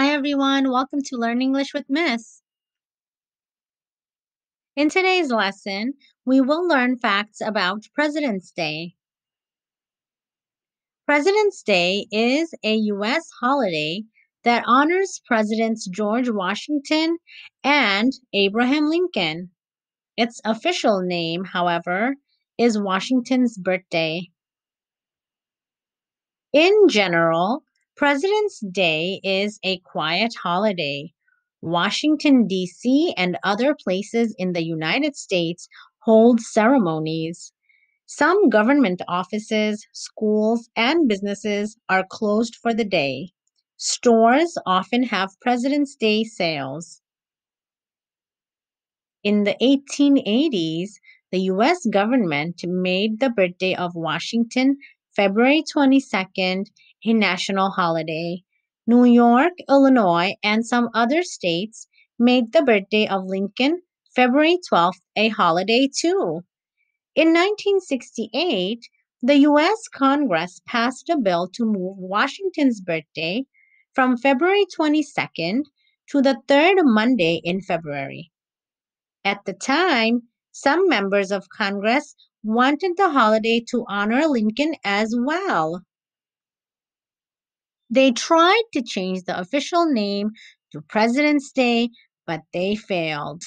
Hi everyone, welcome to Learn English with Miss. In today's lesson, we will learn facts about President's Day. President's Day is a U.S. holiday that honors Presidents George Washington and Abraham Lincoln. Its official name, however, is Washington's birthday. In general, President's Day is a quiet holiday. Washington, D.C., and other places in the United States hold ceremonies. Some government offices, schools, and businesses are closed for the day. Stores often have President's Day sales. In the 1880s, the U.S. government made the birthday of Washington February 22nd, a national holiday. New York, Illinois, and some other states made the birthday of Lincoln February 12th a holiday too. In 1968, the U.S. Congress passed a bill to move Washington's birthday from February 22nd to the third Monday in February. At the time, some members of Congress wanted the holiday to honor Lincoln as well. They tried to change the official name to President's Day, but they failed.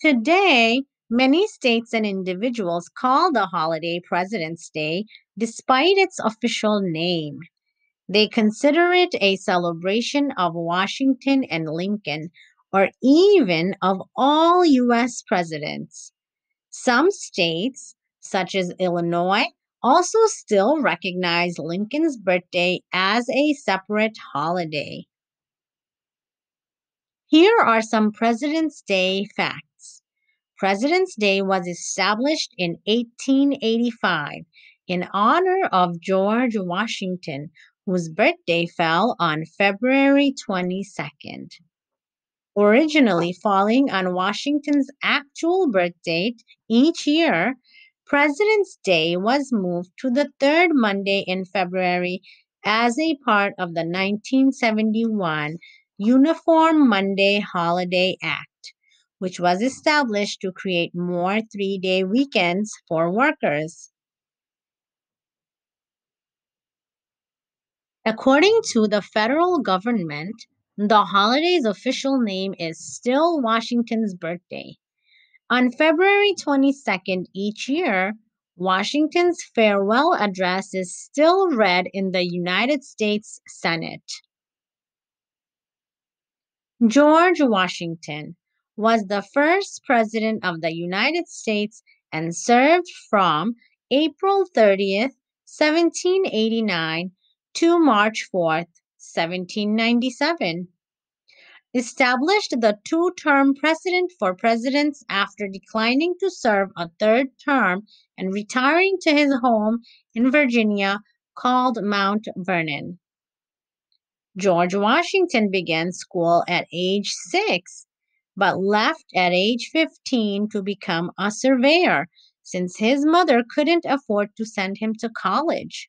Today, many states and individuals call the holiday President's Day despite its official name. They consider it a celebration of Washington and Lincoln, or even of all U.S. presidents. Some states, such as Illinois, also still recognize Lincoln's birthday as a separate holiday. Here are some President's Day facts. President's Day was established in 1885 in honor of George Washington, whose birthday fell on February 22nd originally falling on Washington's actual birth date each year, President's Day was moved to the third Monday in February as a part of the 1971 Uniform Monday Holiday Act, which was established to create more three day weekends for workers. According to the federal government, the holiday's official name is still Washington's birthday. On February 22nd each year, Washington's farewell address is still read in the United States Senate. George Washington was the first president of the United States and served from April 30th, 1789 to March 4th, 1797. Established the two term precedent for presidents after declining to serve a third term and retiring to his home in Virginia called Mount Vernon. George Washington began school at age six, but left at age 15 to become a surveyor since his mother couldn't afford to send him to college.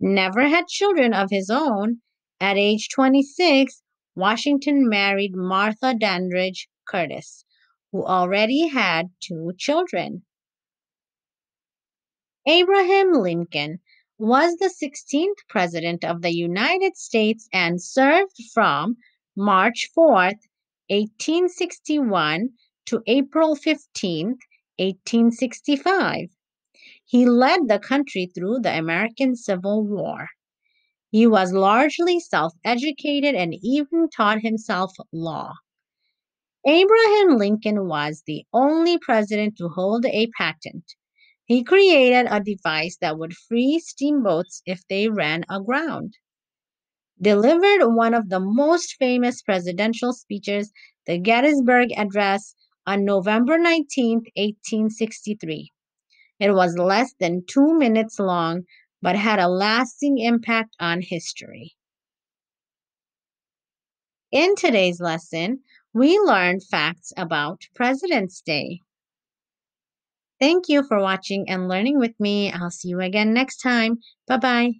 Never had children of his own, at age 26, Washington married Martha Dandridge Custis, who already had two children. Abraham Lincoln was the 16th President of the United States and served from March 4th, 1861 to April 15th, 1865. He led the country through the American Civil War. He was largely self educated and even taught himself law. Abraham Lincoln was the only president to hold a patent. He created a device that would free steamboats if they ran aground. Delivered one of the most famous presidential speeches, the Gettysburg Address, on November 19, 1863. It was less than two minutes long, but had a lasting impact on history. In today's lesson, we learned facts about President's Day. Thank you for watching and learning with me. I'll see you again next time. Bye bye.